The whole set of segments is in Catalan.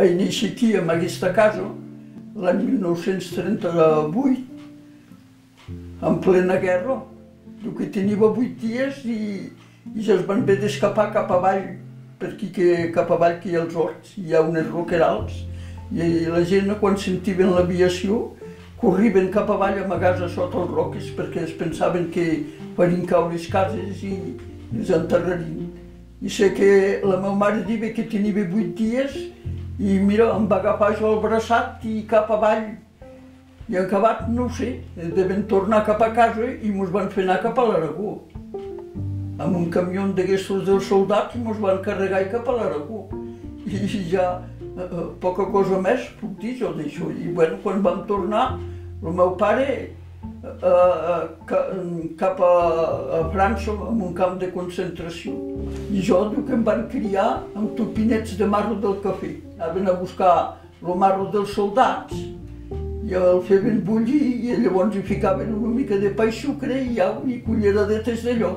vaig néixer aquí, en aquesta casa, l'any 1938, en plena guerra. Jo que tenia vuit dies i, i ja es van haver d'escapar cap avall, per aquí que, cap avall que hi ha els horts, hi ha unes roquerals, i, la gent quan sentiven l'aviació corriven cap avall a amagar-se sota els roques perquè es pensaven que farien caure les cases i els enterrarien. I sé que la meva mare diu que tenia vuit dies i mira, em va agafar jo el braçat i cap avall. I acabat, no ho sé, devem tornar cap a casa i mos van fer anar cap a l'Aragó. Amb un camió d'aquestos dels soldats mos van carregar cap a l'Aragó. I ja eh, eh, poca cosa més puc dir jo d'això. I bueno, quan vam tornar, el meu pare eh, cap a, a França, en un camp de concentració. I jo diu que em van criar amb tupinets de marro del cafè. Anaven a buscar el marro dels soldats i el feien bullir i llavors hi ficaven una mica de pa i sucre i au i culleradetes d'allò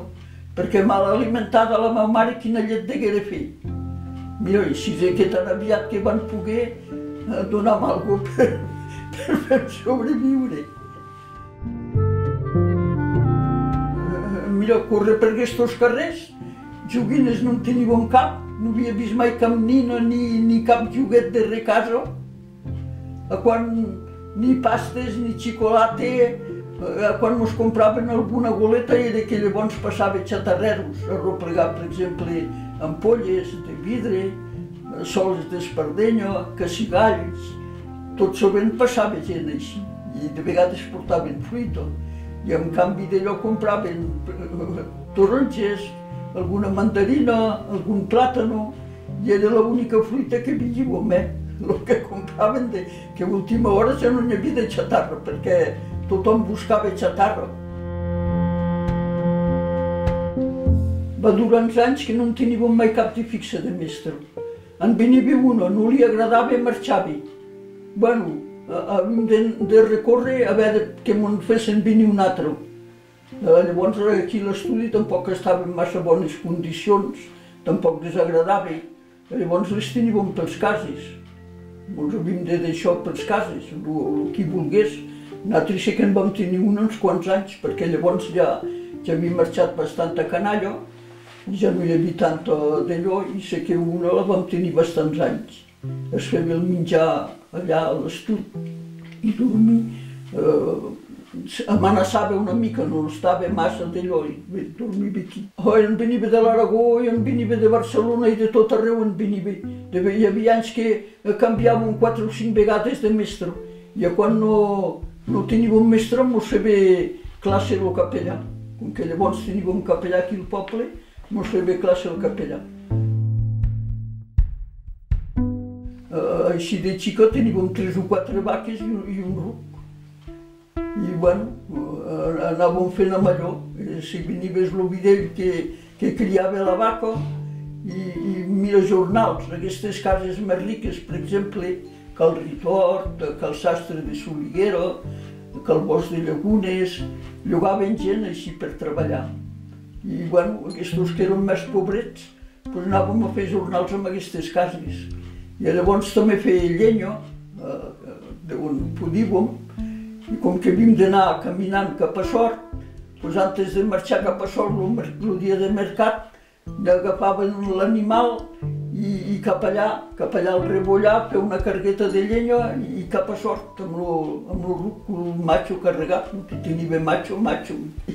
perquè mal alimentada la meva mare quina llet deguera fer. Mira, i si és que tan aviat que van poder eh, donar alguna per, per fer sobreviure. Mira, córrer per aquests carrers, joguines no en teníem cap, no havia vist mai cap nina ni, ni cap joguet de recasa. A quan ni pastes ni xocolata, a quan ens compraven alguna goleta era que llavors passava xatarreros a replegar, per exemple, ampolles de vidre, sols d'espardenya, cacigalls, tot sovint passava gent així i de vegades portaven fruita i en canvi d'allò compraven taronges, alguna mandarina, algun plàtano, i era l'única fruita que vivíem, eh? El que compraven, de, que a última hora ja no hi havia de xatarra, perquè tothom buscava xatarra. Va durar uns anys que no en teníem mai cap de fixa de mestre. En venia una, no li agradava, marxava. Bueno, havíem de, de recórrer a veure que m'en fessin venir un altre. Eh, llavors aquí l'estudi tampoc estava en massa bones condicions, tampoc desagradava. Llavors les teníem pels cases. Ens havíem de deixar pels cases, el, el qui volgués. Nosaltres sí que en vam tenir un uns quants anys, perquè llavors ja, ja havia marxat bastant a canalla, ja no hi havia tant d'allò, i sé que una la vam tenir bastants anys. Es feia el menjar allà a l'estudi i dormir. Eh, amenaçava una mica, no estava massa d'allò i dormia aquí. Oh, en venia de l'Aragó, en venia de Barcelona i de tot arreu en venia. Hi havia anys que canviàvem quatre o cinc vegades de mestre. I quan no, no teníem un mestre mos feia classe el capellà. Com que llavors teníem un capellà aquí al poble, mos feia classe el capellà. Així de xica teníem tres o quatre vaques i i un ruc. I bueno, uh, anàvem fent amb allò. Si venies el videll que, que criava la vaca i, i mira jornals, aquestes cases més riques, per exemple, que el Ritort, que el Sastre de Soliguera, que el Bosc de Llagunes, llogaven gent així per treballar. I bueno, aquests que eren més pobrets, doncs anàvem a fer jornals amb aquestes cases. I llavors també feia llenya, eh, d'on podíem, i com que havíem d'anar caminant cap a Sort, doncs antes de marxar cap a Sort, el, dia de mercat, agafaven l'animal i, i cap allà, cap allà al rebollar, fer una cargueta de llenya i cap a Sort, amb el, amb el macho carregat, que tenia bé macho, macho.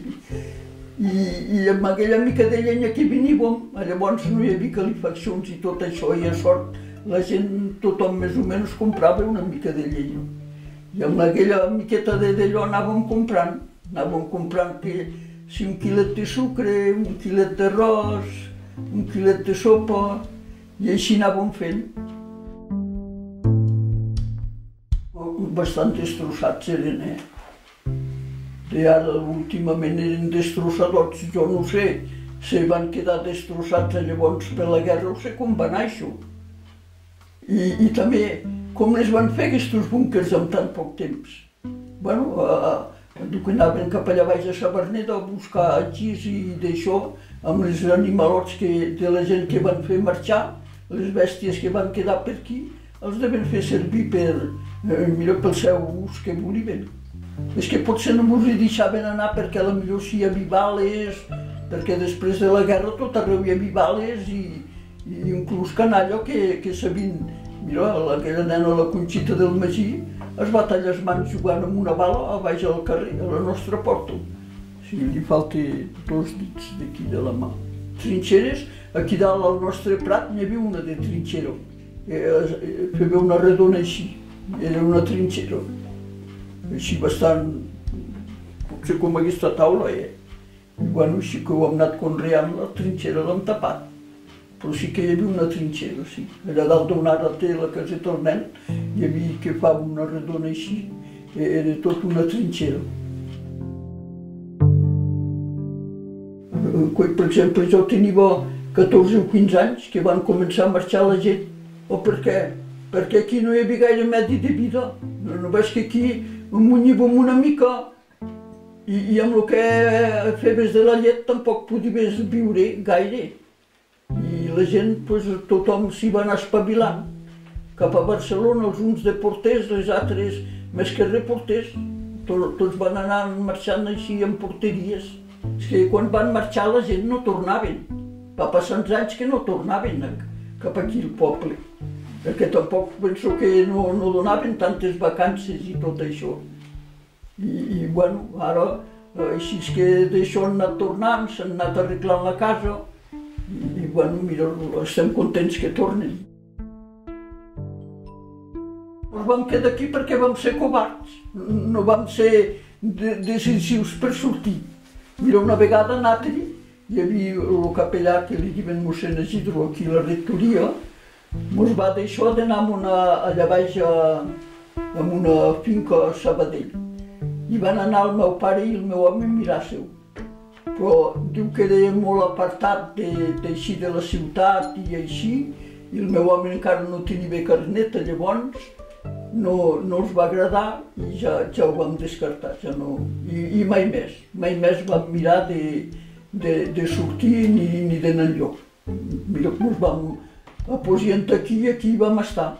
I, i amb aquella mica de llenya que veníem, llavors no hi havia calefaccions i tot això, i a Sort la gent, tothom més o menys comprava una mica de llenya. I amb aquella miqueta de d'allò anàvem comprant, anàvem comprant que si un quilet de sucre, un quilet d'arròs, un quilet de sopa, i així anàvem fent. Bastant destrossats eren, eh? I ara últimament eren destrossadors, jo no sé si van quedar destrossats llavors per la guerra, no sé com va anar això. I, i també com les van fer aquests búnkers en tan poc temps. Bueno, eh, que anaven cap allà baix a Saverneda a buscar xis i d'això, amb els animalots que, de la gent que van fer marxar, les bèsties que van quedar per aquí, els deven fer servir per, eh, mira, pel seu ús que volien. És que potser no m'ho deixaven anar perquè a la millor si hi havia bales, perquè després de la guerra tot arreu hi havia bales i, i inclús canalla que, que sabien, mira, aquella nena, la Conxita del Magí, es va tallar les mans jugant amb una bala a baix al carrer, a la nostra porta. O sigui, li falta dos dits d'aquí de la mà. Trinxeres, aquí dalt al nostre prat n'hi havia una de trinxero. Eh, eh, feia una redona així, era una trinxera. Així bastant, potser com aquesta taula, eh? I bueno, així que ho hem anat conreant, la trinxera l'hem tapat. Però sí que hi havia una trinxera, sí. Allà dalt d'on ara té la caseta el nen, hi havia que fa una redona així, eh, era tot una trinxera. per exemple, jo tenia 14 o 15 anys que van començar a marxar la gent. O per què? Perquè aquí no hi havia gaire medi de vida. No, no veig que aquí munyíem una mica i, i amb el que feves de la llet tampoc podies viure gaire. La gent, pues, tothom s'hi va anar espavilant. Cap a Barcelona, els uns de porters, els altres més que reporters. Tots, tots van anar marxant així en porteries. És que quan van marxar la gent no tornaven. Va passar uns anys que no tornaven cap aquí al poble. Perquè tampoc penso que no, no donaven tantes vacances i tot això. I, i bueno, ara així és que d'això han anat tornant, s'han anat arreglant la casa bueno, mira, estem contents que tornen. Ens vam quedar aquí perquè vam ser covards, no vam ser decisius per sortir. Mira, una vegada a Natri hi havia el capellà que li diuen mossèn Isidro aquí a la rectoria, mos va deixar d'anar una, allà baix a, amb una finca a Sabadell. I van anar el meu pare i el meu home a mirar seu. Però diu que era molt apartat d'així de, de la ciutat i així, i el meu home encara no tenia bé carneta, llavors no, no els va agradar i ja, ja ho vam descartar, ja no... I, i mai més, mai més vam mirar de, de, de sortir ni, ni d'anar enlloc. Mira, ens vam aposar aquí i aquí vam estar.